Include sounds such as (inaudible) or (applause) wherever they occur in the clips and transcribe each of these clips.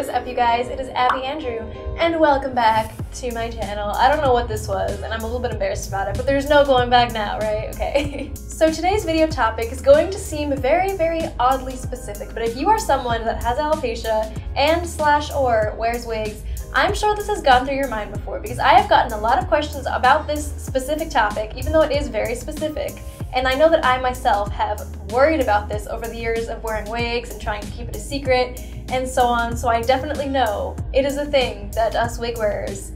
What is up, you guys? It is Abby Andrew, and welcome back to my channel. I don't know what this was, and I'm a little bit embarrassed about it, but there's no going back now, right? Okay. (laughs) so today's video topic is going to seem very, very oddly specific, but if you are someone that has alopecia and slash or wears wigs, I'm sure this has gone through your mind before because I have gotten a lot of questions about this specific topic, even though it is very specific. And I know that I myself have worried about this over the years of wearing wigs and trying to keep it a secret and so on, so I definitely know it is a thing that us wig wearers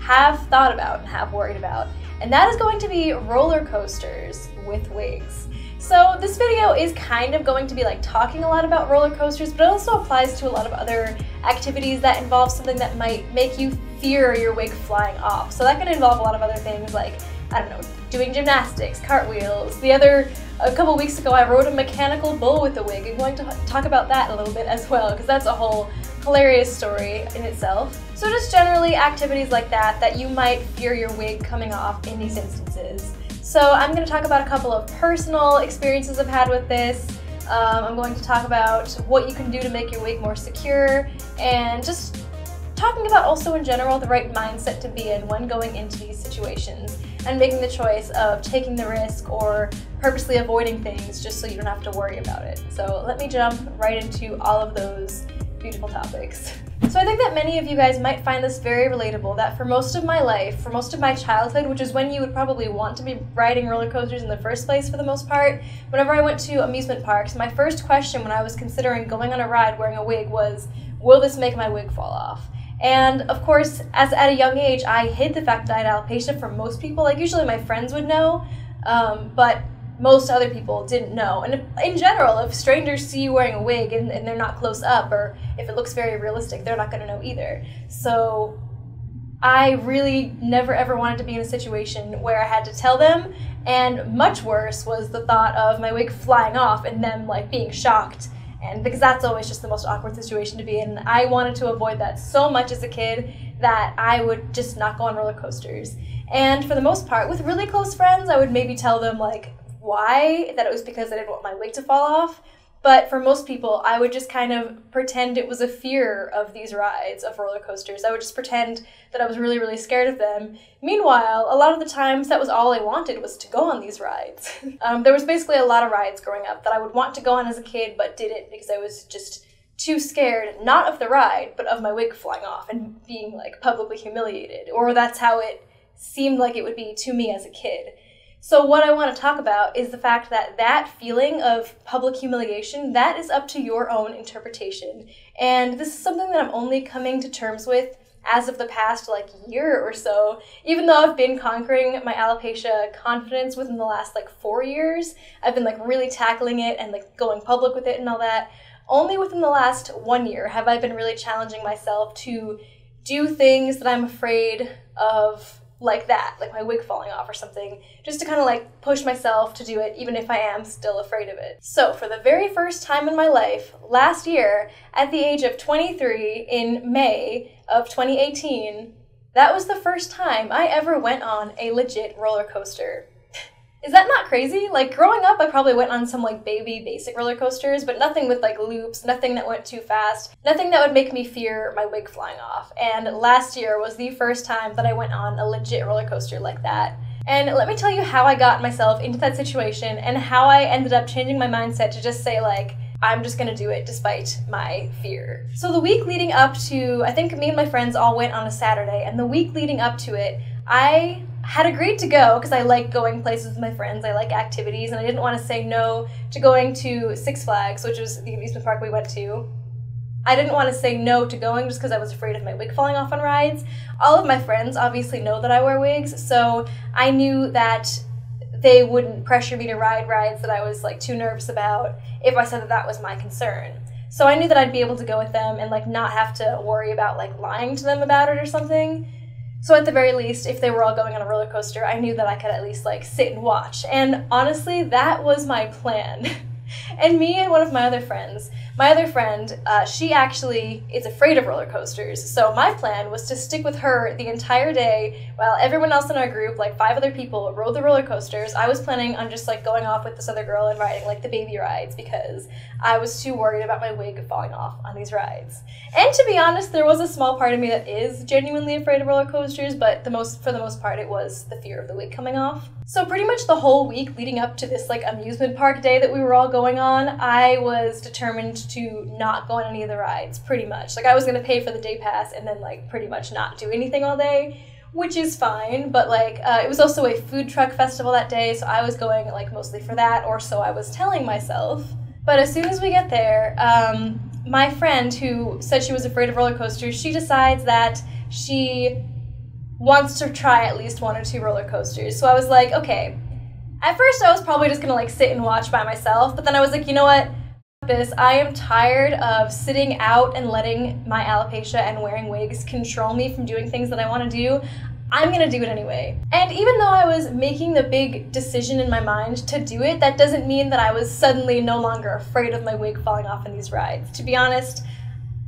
have thought about and have worried about. And that is going to be roller coasters with wigs. So this video is kind of going to be like talking a lot about roller coasters, but it also applies to a lot of other activities that involve something that might make you fear your wig flying off. So that could involve a lot of other things like I don't know, doing gymnastics, cartwheels. The other, a couple weeks ago, I rode a mechanical bull with a wig. I'm going to talk about that a little bit as well, because that's a whole hilarious story in itself. So just generally activities like that, that you might fear your wig coming off in these instances. So I'm going to talk about a couple of personal experiences I've had with this. Um, I'm going to talk about what you can do to make your wig more secure and just talking about also in general the right mindset to be in when going into these situations and making the choice of taking the risk or purposely avoiding things just so you don't have to worry about it. So let me jump right into all of those beautiful topics. So I think that many of you guys might find this very relatable that for most of my life, for most of my childhood, which is when you would probably want to be riding roller coasters in the first place for the most part, whenever I went to amusement parks, my first question when I was considering going on a ride wearing a wig was, will this make my wig fall off? And of course, as at a young age, I hid the fact that I had alopecia from most people. Like usually my friends would know, um, but most other people didn't know. And if, in general, if strangers see you wearing a wig and, and they're not close up, or if it looks very realistic, they're not going to know either. So I really never ever wanted to be in a situation where I had to tell them. And much worse was the thought of my wig flying off and them like being shocked and because that's always just the most awkward situation to be in. I wanted to avoid that so much as a kid that I would just not go on roller coasters. And for the most part, with really close friends, I would maybe tell them like why, that it was because I didn't want my wig to fall off. But for most people, I would just kind of pretend it was a fear of these rides, of roller coasters. I would just pretend that I was really, really scared of them. Meanwhile, a lot of the times that was all I wanted was to go on these rides. (laughs) um, there was basically a lot of rides growing up that I would want to go on as a kid, but didn't because I was just too scared, not of the ride, but of my wig flying off and being like publicly humiliated. Or that's how it seemed like it would be to me as a kid. So what I want to talk about is the fact that that feeling of public humiliation, that is up to your own interpretation. And this is something that I'm only coming to terms with as of the past like year or so. Even though I've been conquering my alopecia confidence within the last like 4 years, I've been like really tackling it and like going public with it and all that. Only within the last 1 year have I been really challenging myself to do things that I'm afraid of like that, like my wig falling off or something, just to kind of like push myself to do it, even if I am still afraid of it. So, for the very first time in my life, last year, at the age of 23 in May of 2018, that was the first time I ever went on a legit roller coaster. Is that not crazy? Like growing up, I probably went on some like baby basic roller coasters, but nothing with like loops, nothing that went too fast, nothing that would make me fear my wig flying off. And last year was the first time that I went on a legit roller coaster like that. And let me tell you how I got myself into that situation and how I ended up changing my mindset to just say like, I'm just gonna do it despite my fear. So the week leading up to, I think me and my friends all went on a Saturday, and the week leading up to it, I had agreed to go because I like going places with my friends. I like activities, and I didn't want to say no to going to Six Flags, which was the amusement park we went to. I didn't want to say no to going just because I was afraid of my wig falling off on rides. All of my friends obviously know that I wear wigs, so I knew that they wouldn't pressure me to ride rides that I was like too nervous about if I said that that was my concern. So I knew that I'd be able to go with them and like not have to worry about like lying to them about it or something. So at the very least, if they were all going on a roller coaster, I knew that I could at least like sit and watch. And honestly, that was my plan. (laughs) and me and one of my other friends. My other friend, uh, she actually is afraid of roller coasters. So my plan was to stick with her the entire day while everyone else in our group, like five other people, rode the roller coasters. I was planning on just like going off with this other girl and riding like the baby rides because I was too worried about my wig falling off on these rides. And to be honest, there was a small part of me that is genuinely afraid of roller coasters, but the most for the most part it was the fear of the wig coming off. So pretty much the whole week leading up to this like amusement park day that we were all going on, I was determined to not go on any of the rides, pretty much. Like I was gonna pay for the day pass and then like pretty much not do anything all day, which is fine. But like uh, it was also a food truck festival that day, so I was going like mostly for that, or so I was telling myself. But as soon as we get there, um, my friend who said she was afraid of roller coasters, she decides that she wants to try at least one or two roller coasters. So I was like, okay. At first, I was probably just gonna like sit and watch by myself, but then I was like, you know what? this. I am tired of sitting out and letting my alopecia and wearing wigs control me from doing things that I want to do. I'm gonna do it anyway. And even though I was making the big decision in my mind to do it, that doesn't mean that I was suddenly no longer afraid of my wig falling off in these rides. To be honest,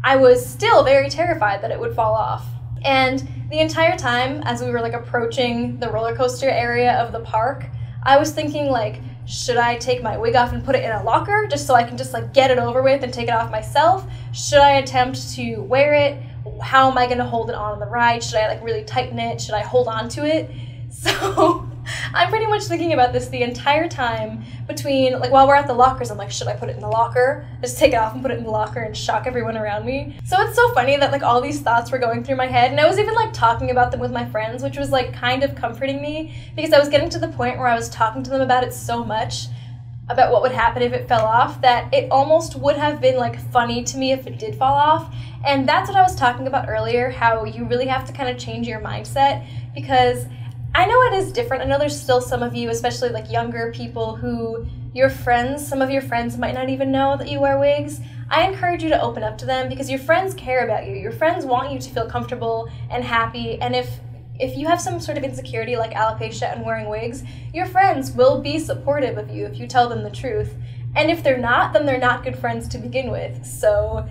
I was still very terrified that it would fall off. And the entire time, as we were like approaching the roller coaster area of the park, I was thinking like, should I take my wig off and put it in a locker just so I can just like get it over with and take it off myself? Should I attempt to wear it? How am I gonna hold it on the ride? Should I like really tighten it? Should I hold on to it? (laughs) So (laughs) I'm pretty much thinking about this the entire time between like while we're at the lockers, I'm like, should I put it in the locker? Just take it off and put it in the locker and shock everyone around me. So it's so funny that like all these thoughts were going through my head, and I was even like talking about them with my friends, which was like kind of comforting me because I was getting to the point where I was talking to them about it so much about what would happen if it fell off that it almost would have been like funny to me if it did fall off. And that's what I was talking about earlier, how you really have to kind of change your mindset because I know it is different. I know there's still some of you, especially like younger people, who your friends, some of your friends might not even know that you wear wigs. I encourage you to open up to them because your friends care about you. Your friends want you to feel comfortable and happy. And if if you have some sort of insecurity like alopecia and wearing wigs, your friends will be supportive of you if you tell them the truth. And if they're not, then they're not good friends to begin with. So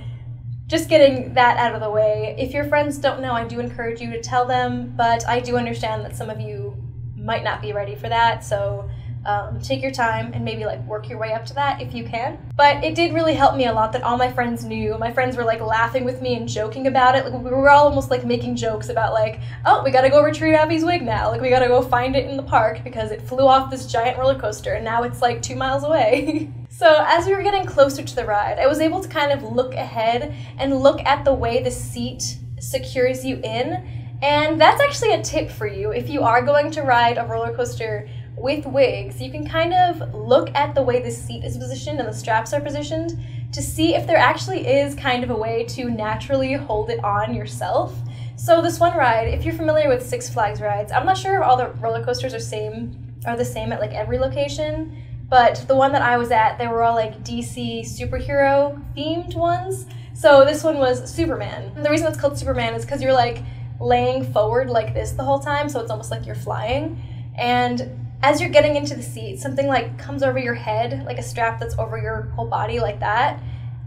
just getting that out of the way. If your friends don't know, I do encourage you to tell them, but I do understand that some of you might not be ready for that. So um, take your time and maybe like work your way up to that if you can. But it did really help me a lot that all my friends knew. My friends were like laughing with me and joking about it. Like we were all almost like making jokes about like, oh, we gotta go retrieve Abby's wig now. Like we gotta go find it in the park because it flew off this giant roller coaster and now it's like two miles away. (laughs) so as we were getting closer to the ride, I was able to kind of look ahead and look at the way the seat secures you in. And that's actually a tip for you if you are going to ride a roller coaster with wigs, you can kind of look at the way the seat is positioned and the straps are positioned to see if there actually is kind of a way to naturally hold it on yourself. So this one ride, if you're familiar with Six Flags rides, I'm not sure if all the roller coasters are same are the same at like every location, but the one that I was at, they were all like DC superhero themed ones. So this one was Superman. And the reason it's called Superman is because you're like laying forward like this the whole time, so it's almost like you're flying. And as you're getting into the seat, something like comes over your head, like a strap that's over your whole body, like that.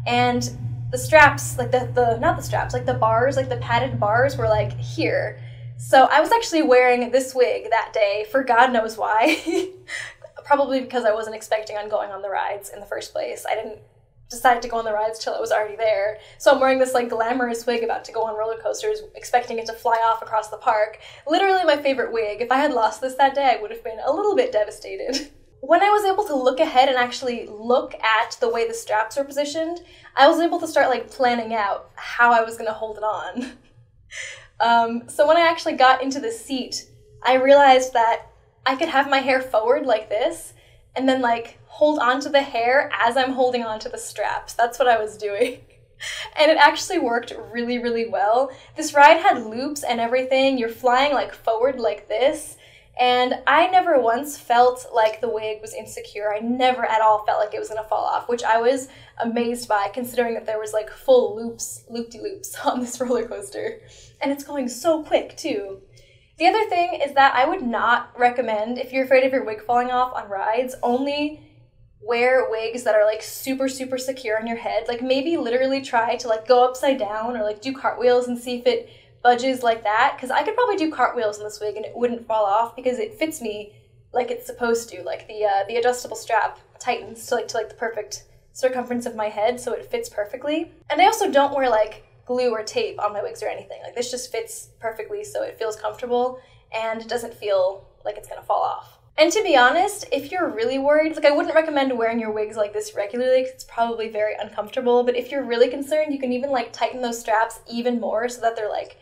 And the straps, like the, the not the straps, like the bars, like the padded bars were like here. So I was actually wearing this wig that day for God knows why. (laughs) Probably because I wasn't expecting on going on the rides in the first place. I didn't decide to go on the rides till it was already there. So I'm wearing this like glamorous wig about to go on roller coasters, expecting it to fly off across the park. Literally my favorite wig. If I had lost this that day, I would have been a little bit devastated. (laughs) When I was able to look ahead and actually look at the way the straps were positioned, I was able to start like planning out how I was gonna hold it on. (laughs) um, so when I actually got into the seat, I realized that I could have my hair forward like this, and then like hold onto the hair as I'm holding onto the straps. That's what I was doing. (laughs) and it actually worked really, really well. This ride had loops and everything. You're flying like forward like this. And I never once felt like the wig was insecure. I never at all felt like it was gonna fall off, which I was amazed by considering that there was like full loops, loop-de-loops (laughs) on this roller coaster. And it's going so quick too. The other thing is that I would not recommend, if you're afraid of your wig falling off on rides, only wear wigs that are like super super secure on your head. Like maybe literally try to like go upside down or like do cartwheels and see if it budges like that because i could probably do cartwheels in this wig and it wouldn't fall off because it fits me like it's supposed to like the uh, the adjustable strap tightens to like to like the perfect circumference of my head so it fits perfectly. And i also don't wear like glue or tape on my wigs or anything like this just fits perfectly so it feels comfortable and it doesn't feel like it's gonna fall off and to be honest, if you're really worried, like I wouldn't recommend wearing your wigs like this regularly because it's probably very uncomfortable. But if you're really concerned, you can even like tighten those straps even more so that they're like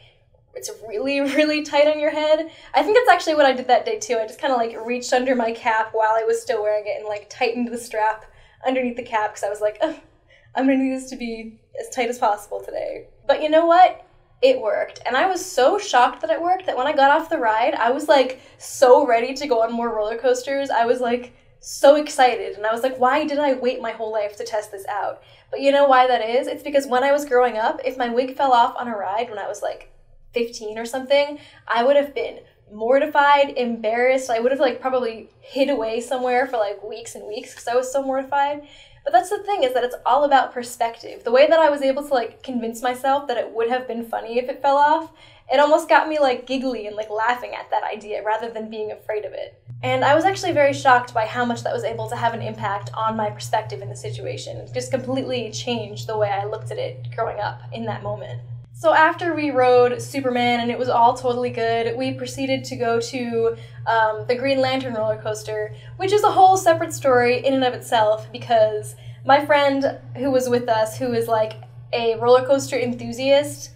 it's really (laughs) really tight on your head. I think that's actually what I did that day too. I just kind of like reached under my cap while I was still wearing it and like tightened the strap underneath the cap because I was like, I'm gonna need this to be as tight as possible today. But you know what? it worked. And I was so shocked that it worked that when I got off the ride, I was like so ready to go on more roller coasters. I was like so excited. And I was like, why did I wait my whole life to test this out? But you know why that is? It's because when I was growing up, if my wig fell off on a ride when I was like 15 or something, I would have been mortified, embarrassed. I would have like probably hid away somewhere for like weeks and weeks because I was so mortified. But that's the thing is that it's all about perspective. The way that I was able to like convince myself that it would have been funny if it fell off, it almost got me like giggly and like laughing at that idea rather than being afraid of it. And I was actually very shocked by how much that was able to have an impact on my perspective in the situation. It just completely changed the way I looked at it growing up in that moment. So after we rode Superman and it was all totally good, we proceeded to go to um, the Green Lantern roller coaster, which is a whole separate story in and of itself because my friend who was with us, who is like a roller coaster enthusiast,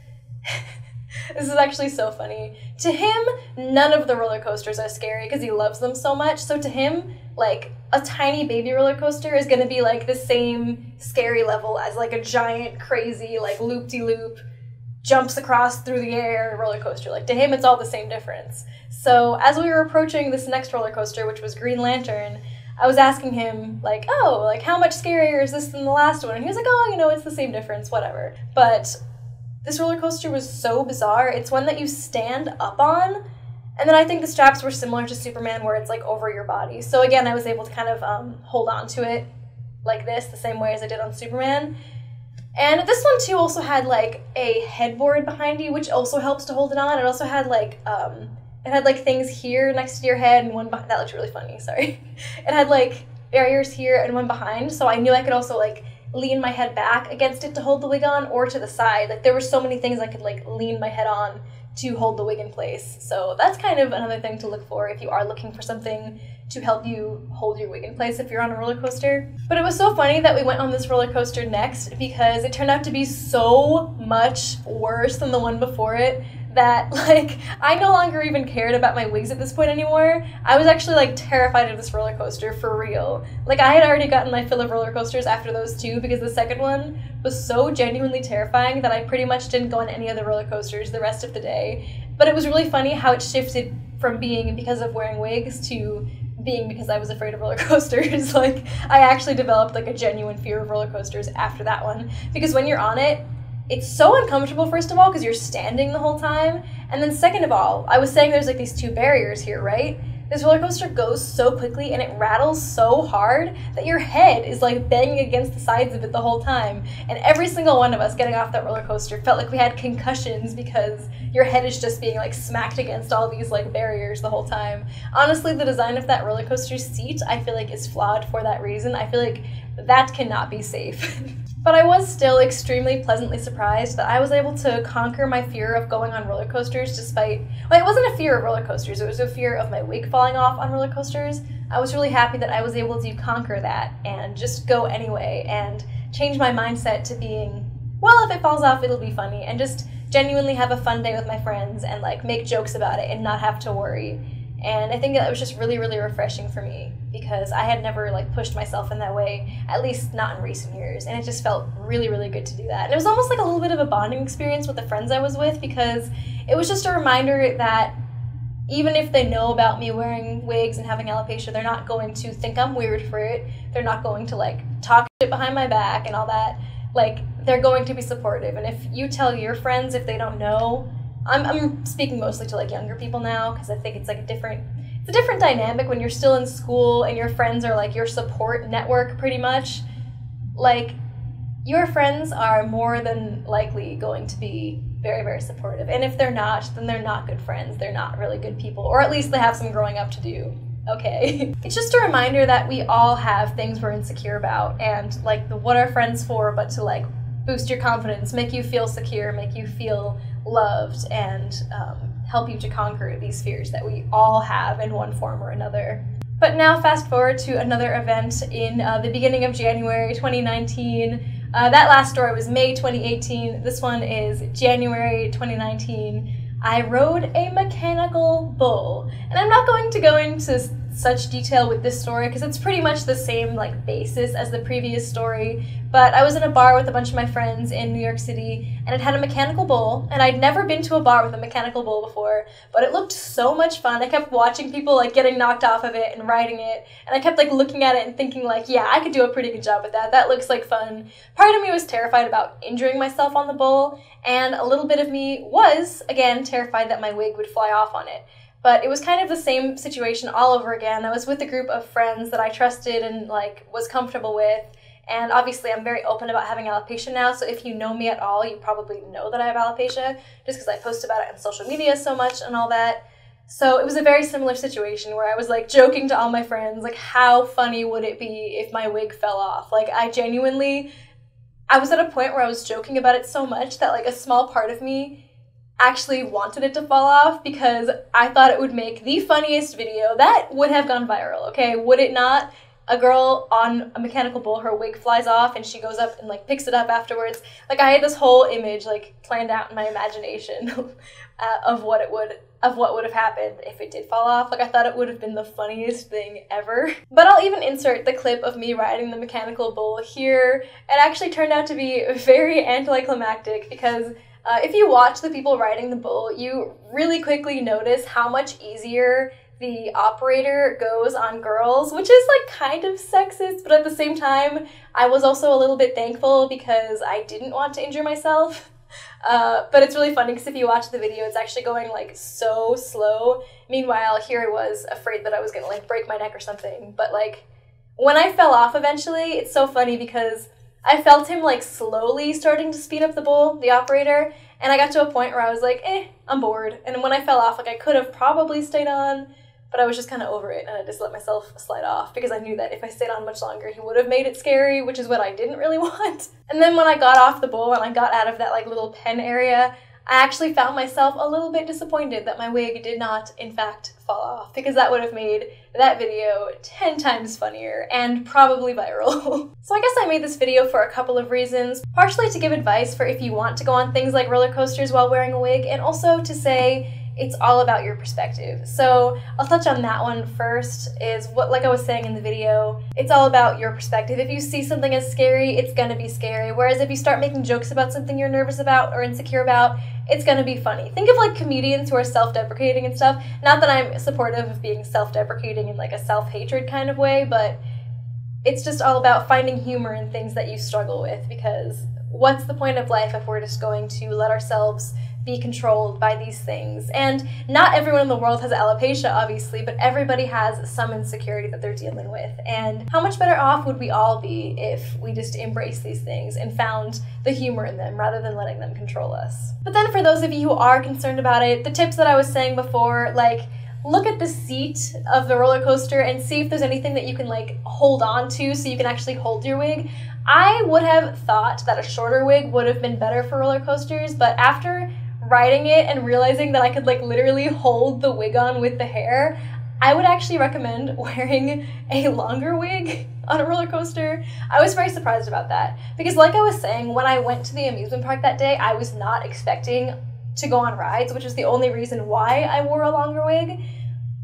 (laughs) this is actually so funny. To him, none of the roller coasters are scary because he loves them so much. So to him, like a tiny baby roller coaster is going to be like the same scary level as like a giant, crazy, like loop de loop jumps across through the air roller coaster. Like to him, it's all the same difference. So as we were approaching this next roller coaster, which was Green Lantern, I was asking him like, oh, like how much scarier is this than the last one? And he was like, oh, you know, it's the same difference, whatever. But this roller coaster was so bizarre. It's one that you stand up on. And then I think the straps were similar to Superman, where it's like over your body. So again, I was able to kind of um, hold on to it like this, the same way as I did on Superman. And this one too also had like a headboard behind you, which also helps to hold it on. It also had like um, it had like things here next to your head and one behind. That looks really funny. (laughs) Sorry. It had like barriers here and one behind, so I knew I could also like lean my head back against it to hold the wig on, or to the side. Like there were so many things I could like lean my head on to hold the wig in place. So that's kind of another thing to look for if you are looking for something to help you hold your wig in place if you're on a roller coaster. But it was so funny that we went on this roller coaster next because it turned out to be so much worse than the one before it that (laughs) like I no longer even cared about my wigs at this point anymore. I was actually like terrified of this roller coaster for real. Like I had already gotten my fill of roller coasters after those two because the second one was so genuinely terrifying that I pretty much didn't go on any other roller coasters the rest of the day. But it was really funny how it shifted from being because of wearing wigs to being because I was afraid of (laughs) roller coasters. (laughs) like I actually developed like a genuine fear of roller coasters after that one because when you're on it, it's so uncomfortable first of all because you're standing the whole time, and then second of all, I was saying there's like these two barriers here, right? This roller coaster goes so quickly and it rattles so hard that your head is like banging against the sides of it the whole time. And every single one of us getting off that roller coaster felt like we had concussions because your head is just being like smacked against all these like barriers the whole time. Honestly, the design of that roller coaster seat I feel like is flawed for that reason. I feel like that cannot be safe. (laughs) But I was still extremely pleasantly surprised that I was able to conquer my fear of going on roller coasters despite. Well, it wasn't a fear of roller coasters, it was a fear of my wig falling off on roller coasters. I was really happy that I was able to conquer that and just go anyway and change my mindset to being, well, if it falls off, it'll be funny, and just genuinely have a fun day with my friends and like make jokes about it and not have to worry. And I think that was just really, really refreshing for me because I had never like pushed myself in that way, at least not in recent years. And it just felt really, really good to do that. And it was almost like a little bit of a bonding experience with the friends I was with because it was just a reminder that even if they know about me wearing wigs and having alopecia, they're not going to think I'm weird for it. They're not going to like talk shit behind my back and all that. Like, they're going to be supportive. And if you tell your friends if they don't know, I'm, I'm speaking mostly to like younger people now because I think it's like a different it's a different dynamic when you're still in school and your friends are like your support network pretty much. Like your friends are more than likely going to be very, very supportive. And if they're not, then they're not good friends. They're not really good people, or at least they have some growing up to do. Okay. (laughs) it's just a reminder that we all have things we're insecure about, and like the what are friends for but to like boost your confidence, make you feel secure, make you feel loved, and um, help you to conquer these fears that we all have in one form or another. But now, fast forward to another event in uh, the beginning of January 2019. Uh, that last story was May 2018. This one is January 2019. I rode a mechanical bull. And I'm not going to go into such detail with this story because it's pretty much the same like basis as the previous story. But I was in a bar with a bunch of my friends in New York City and it had a mechanical bull, and I'd never been to a bar with a mechanical bull before, but it looked so much fun. I kept watching people like getting knocked off of it and riding it and I kept like looking at it and thinking like, yeah, I could do a pretty good job with that. That looks like fun. Part of me was terrified about injuring myself on the bull, and a little bit of me was again terrified that my wig would fly off on it. But it was kind of the same situation all over again. I was with a group of friends that I trusted and like was comfortable with. And obviously, I'm very open about having alopecia now. So if you know me at all, you probably know that I have alopecia just because I post about it on social media so much and all that. So it was a very similar situation where I was like joking to all my friends, like, how funny would it be if my wig fell off? Like, I genuinely, I was at a point where I was joking about it so much that like a small part of me actually wanted it to fall off because I thought it would make the funniest video that would have gone viral, okay? Would it not? A girl on a mechanical bull, her wig flies off and she goes up and like picks it up afterwards. Like I had this whole image like planned out in my imagination (laughs) uh, of what it would of what would have happened if it did fall off. Like I thought it would have been the funniest thing ever. (laughs) But I'll even insert the clip of me riding the mechanical bull here. It actually turned out to be very anticlimactic because uh, if you watch the people riding the bull, you really quickly notice how much easier the operator goes on girls, which is like kind of sexist, but at the same time, I was also a little bit thankful because I didn't want to injure myself. (laughs) Uh, but it's really funny because if you watch the video, it's actually going like so slow. Meanwhile, here I was afraid that I was gonna like break my neck or something. But like when I fell off eventually, it's so funny because I felt him like slowly starting to speed up the bull, the operator, and I got to a point where I was like, eh, I'm bored. And when I fell off, like I could have probably stayed on, but I was just kind of over it and I just let myself slide off because I knew that if I stayed on much longer, he would have made it scary, which is what I didn't really (laughs) want. And then when I got off the bull and I got out of that like little pen area, I actually found myself a little bit disappointed that my wig did not, in fact, fall off because that would have made that video 10 times funnier and probably viral. (laughs) so I guess I made this video for a couple of reasons. Partially to give advice for if you want to go on things like roller coasters while wearing a wig, and also to say it's all about your perspective. So I'll touch on that one first is what like I was saying in the video, it's all about your perspective. If you see something as scary, it's gonna be scary. Whereas if you start making jokes about something you're nervous about or insecure about, it's gonna be funny. Think of like comedians who are self-deprecating and stuff. Not that I'm supportive of being self-deprecating in like a self-hatred kind of way, but it's just all about finding humor in things that you struggle with because what's the point of life if we're just going to let ourselves be controlled by these things. And not everyone in the world has alopecia, obviously, but everybody has some insecurity that they're dealing with. And how much better off would we all be if we just embraced these things and found the humor in them rather than letting them control us? But then, for those of you who are concerned about it, the tips that I was saying before, like, look at the seat of the roller coaster and see if there's anything that you can like hold on to so you can actually hold your wig. I would have thought that a shorter wig would have been better for roller coasters, but after riding it and realizing that I could like literally hold the wig on with the hair, I would actually recommend (laughs) wearing a longer wig (laughs) on a roller coaster. I was very surprised about that because, like I was saying, when I went to the amusement park that day, I was not expecting to go on rides, which is the only reason why I wore a longer wig.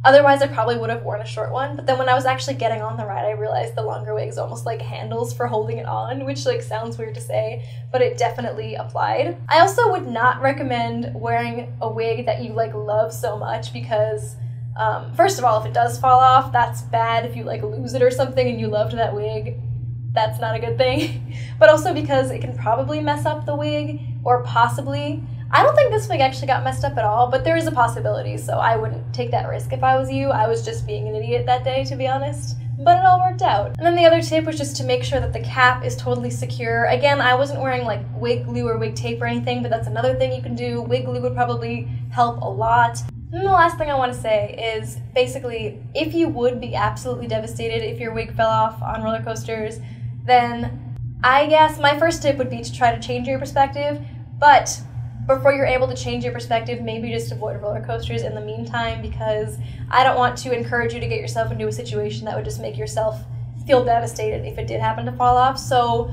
Otherwise, I probably would have worn a short one. But then when I was actually getting on the ride, I realized the longer wig is almost like handles for holding it on, which like sounds weird to say, but it definitely applied. I also would not recommend wearing a wig that you like love so much because um, first of all, if it does fall off, that's bad. If you like lose it or something and you loved that wig, that's not a good thing. (laughs) but also because it can probably mess up the wig or possibly I don't think this wig actually got messed up at all, but there is a possibility, so I wouldn't take that risk if I was you. I was just being an idiot that day, to be honest but it all worked out. And then the other tip was just to make sure that the cap is totally secure. Again, I wasn't wearing like wig glue or wig tape or anything, but that's another thing you can do. Wig glue would probably help a lot. And the last thing I want to say is basically, if you would be absolutely devastated if your wig fell off on roller coasters, then I guess my first tip would be to try to change your perspective. But before you're able to change your perspective, maybe just avoid roller coasters in the meantime because I don't want to encourage you to get yourself into a situation that would just make yourself feel devastated if it did happen to fall off. So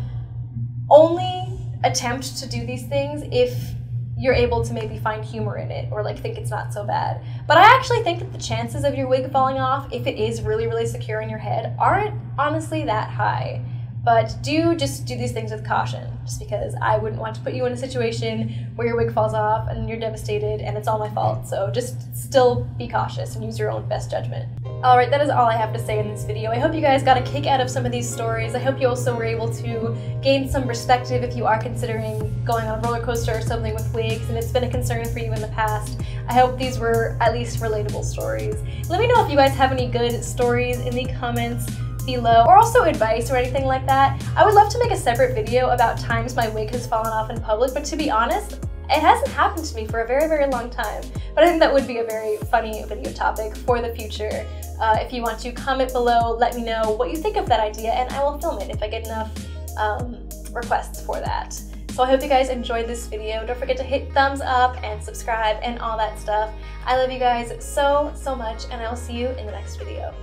only attempt to do these things if you're able to maybe find humor in it or like think it's not so bad. But I actually think that the chances of your wig falling off, if it is really, really secure in your head, aren't honestly that high. But do just do these things with caution, just because I wouldn't want to put you in a situation where your wig falls off and you're devastated and it's all my fault. So just still be cautious and use your own best judgment. Alright, that is all I have to say in this video. I hope you guys got a kick out of some of these stories. I hope you also were able to gain some perspective if you are considering going on a roller coaster or something with wigs and it's been a concern for you in the past. I hope these were at least relatable stories. Let me know if you guys have any good stories in the comments below or also advice or anything like that. I would love to make a separate video about times my wig has fallen off in public, but to be honest, it hasn't happened to me for a very, very long time. But I think that would be a very funny video topic for the future. Uh, if you want to comment below, let me know what you think of that idea and I will film it if I get enough um, requests for that. So I hope you guys enjoyed this video. Don't forget to hit thumbs up and subscribe and all that stuff. I love you guys so, so much and I will see you in the next video.